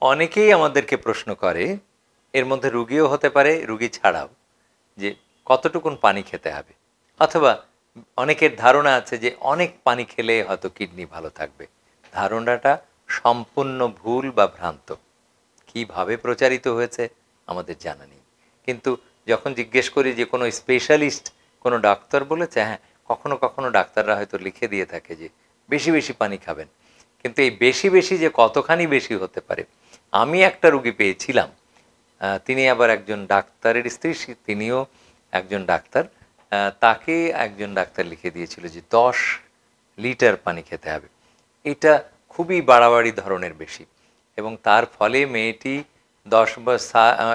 অনেকেই আমাদেরকে প্রশ্ন করে, এর মধ্যে রুগীও হতে পারে, রুগী ছাড়াও, যে কতটুকুন পানি খেতে হবে? অথবা অনেকের ধারণা আছে যে অনেক পানি খেলে হয়তো কিডনি ভালো থাকবে। ধারণাটা সম্পূর্ণ ভুল বা ভ্রান্ত। কীভাবে প্রচারিত হয়েছে আমাদের জানা নেই। কিন্তু যখন জিজ্ঞেস করি যে কোনো স্পেশালিস্ট, কোনো ডাক্তার বলেছে হ্যাঁ কখনো কখনো ডাক্তাররা হয়তো লিখে দিয়ে থাকে যে বেশি বেশি পানি খাবেন। কিন্তু এই বেশি বেশি যে কতখানি বেশি হতে পারে আমি একটা রুগী পেয়েছিলাম। তিনি আবার একজন ডাক্তারের স্ত্রী তিনিও একজন ডাক্তার। তাকে একজন ডাক্তার লিখে দিয়েছিল যে, দশ লিটার পানি খেতে হবে। এটা খুবই বাড়াবাড়ি ধরনের বেশি। এবং তার ফলে মেয়েটি দশ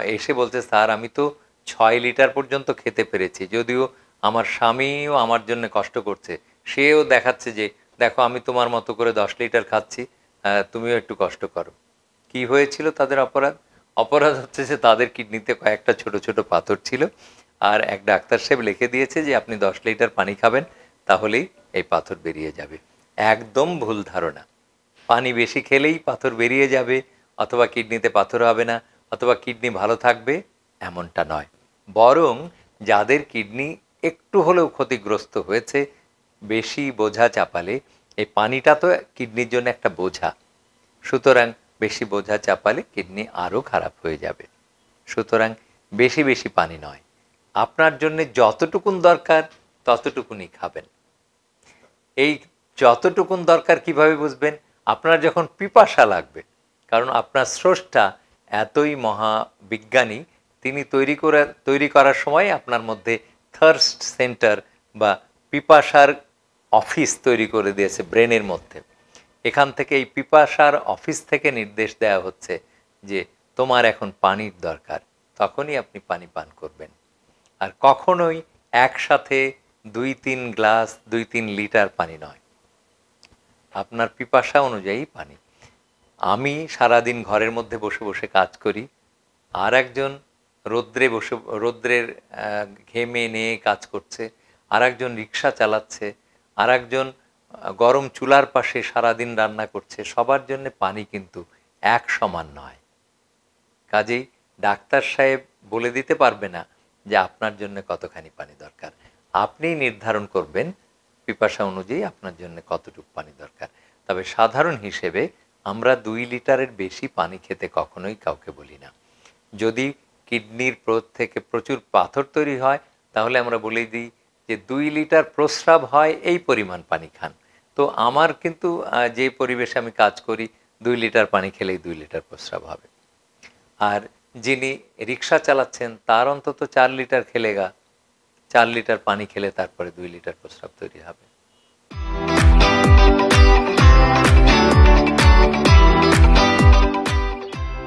এসে বলছে, স্যার, আমি তো ছয় লিটার পর্যন্ত খেতে পেরেছি। যদিও আমার স্বামীও আমার জন্য কষ্ট করছে। সেও দেখাচ্ছে যে, দেখো, আমি তোমার মতো করে দশ লিটার খাচ্ছি। তুমিও একটু কষ্ট করো। কি হয়েছিল তাদের অপরাধ? অপরাধ হচ্ছে যে তাদের কিডনিতে কয়েকটা ছোট ছোট পাথর ছিল। আর এক ডাক্তার সাহেব লিখে দিয়েছে যে, আপনি দশ লিটার পানি খাবেন, তাহলেই এই পাথর বেরিয়ে যাবে। একদম ভুল ধারণা। পানি বেশি খেলেই পাথর বেরিয়ে যাবে, অথবা কিডনিতে পাথর হবে না, অথবা কিডনি ভালো থাকবে, এমনটা নয়। বরং যাদের কিডনি একটু হলেও ক্ষতিগ্রস্ত হয়েছে, বেশি বোঝা চাপালে এই পানিটা তো কিডনির জন্য একটা বোঝা। সুতরাং বেশি বোঝা চাপালে কিডনি আরও খারাপ হয়ে যাবে। সুতরাং বেশি বেশি পানি নয়। আপনার জন্য যতটুকুন দরকার ততটুকুনি খাবেন। এই যতটুকুন দরকার কীভাবে বুঝবেন? আপনার যখন পিপাসা লাগবে, কারণ আপনার স্রষ্টা এতই মহাবিজ্ঞানী, তিনি তৈরি করে, তৈরি করার সময় আপনার মধ্যে থার্স্ট সেন্টার বা পিপাসার অফিস তৈরি করে দিয়েছে ব্রেনের মধ্যে। এখান থেকে এই পিপাসার অফিস থেকে নির্দেশ দেওয়া হচ্ছে যে তোমার এখন পানির দরকার, তখনই আপনি পানি পান করবেন। আর কখনোই একসাথে দুই তিন গ্লাস, দুই তিন লিটার পানি নয়। আপনার পিপাসা অনুযায়ী পানি। আমি সারাদিন ঘরের মধ্যে বসে বসে কাজ করি, আর একজন রৌদ্রে বসে, রৌদ্রের ঘেমে, নিয়ে কাজ করছে, আর একজন রিক্সা চালাচ্ছে, আর একজন গরম চুলার পাশে সারাদিন রান্না করছে, সবার জন্য পানি কিন্তু এক সমান নয়। কাজেই ডাক্তার সাহেব বলে দিতে পারবে না যে আপনার জন্য কতখানি পানি দরকার। আপনি নির্ধারণ করবেন পিপাসা অনুযায়ী আপনার জন্য কতটুকু পানি দরকার। তবে সাধারণ হিসেবে আমরা দুই লিটারের বেশি পানি খেতে কখনোই কাউকে বলি না। যদি কিডনির থেকে প্রচুর পাথর তৈরি হয়, তাহলে আমরা বলে দিই যে দুই লিটার প্রস্রাব হয়, এই পরিমাণ পানি খান। তো আমার কিন্তু যে পরিবেশে আমি কাজ করি, দুই লিটার পানি খেলেই দুই লিটার প্রস্রাব হবে। আর যিনি রিক্সা চালাচ্ছেন, তার অন্তত চার লিটার খেলেগা, চার লিটার পানি খেলে তারপরে দুই লিটার প্রস্রাব তৈরি হবে।